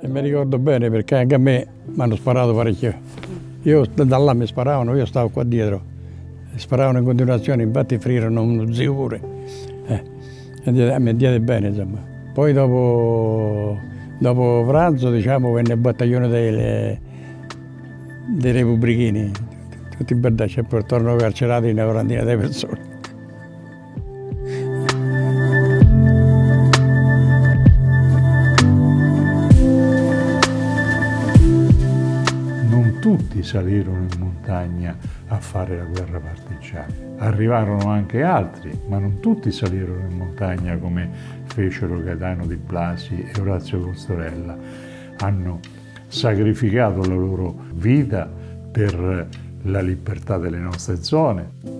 E mi ricordo bene perché anche a me mi hanno sparato parecchio. Io da là mi sparavano, io stavo qua dietro. Sparavano in continuazione, infatti ferirono uno zio pure. Eh, mi diede bene insomma. Poi dopo, dopo pranzo diciamo venne il battaglione dei, dei repubblichini, tutti i bardacci e poi tornano carcerati una quarantina di persone. Tutti salirono in montagna a fare la guerra partigiana. Arrivarono anche altri, ma non tutti salirono in montagna come fecero Gaetano di Blasi e Orazio Costorella. Hanno sacrificato la loro vita per la libertà delle nostre zone.